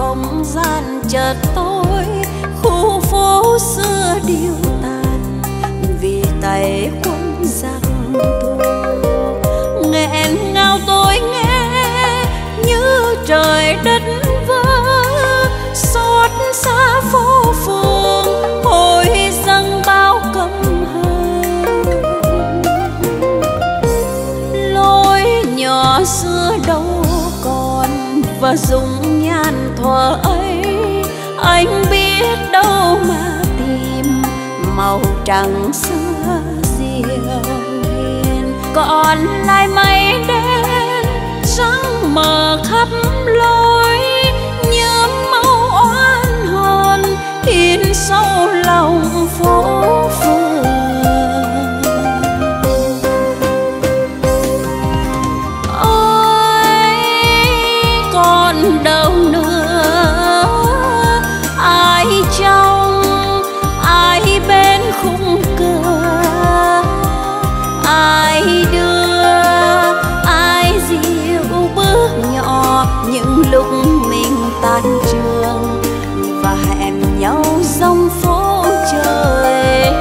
không gian chợt tối, khu phố xưa điêu tàn, vì tay quân giặc nghẹn ngào tôi nghe, như trời đất vỡ, xót xa phố phường hồi dâng bao căm hờn. Lối nhỏ xưa đâu còn và dùng gian thuở ấy, anh biết đâu mà tìm màu trắng xưa diều hiền còn lại mây đen trắng mờ khắp lối lúc mình tan trường và hẹn nhau dòng phố trời.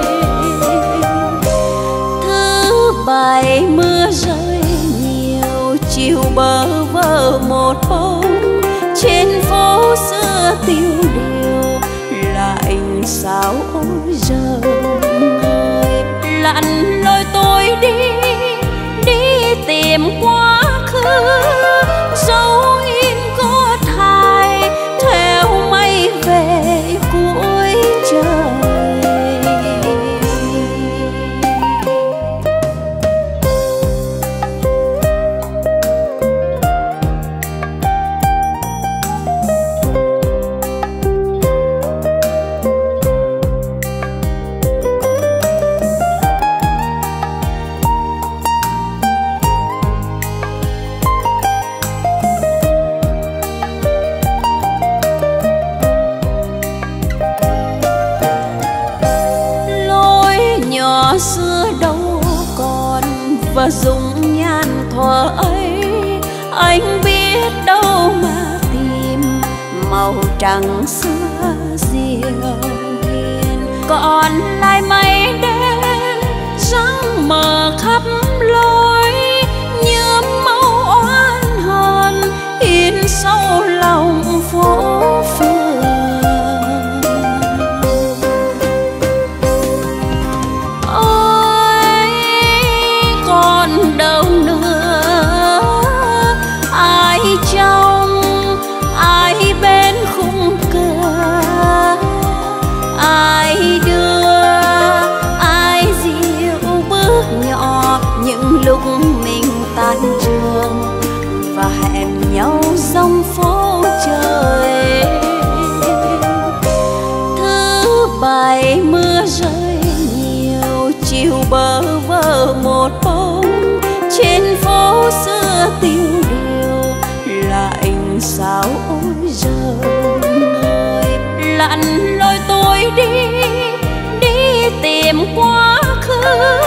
Thứ bảy mưa rơi, nhiều chiều bơ vơ một bóng trên phố xưa tiêu điều lại sao ôi giờ người lặn xưa đâu còn và dùng nhan thuở ấy. Anh biết đâu mà tìm, màu trắng xưa diệu hiền. Còn lại mây đen nhau dòng phố trời. Thứ bảy mưa rơi, nhiều chiều bơ vơ một bóng trên phố xưa tiêu điều lạnh sao ôi giờ người. Lặn lôi tôi đi đi tìm quá khứ.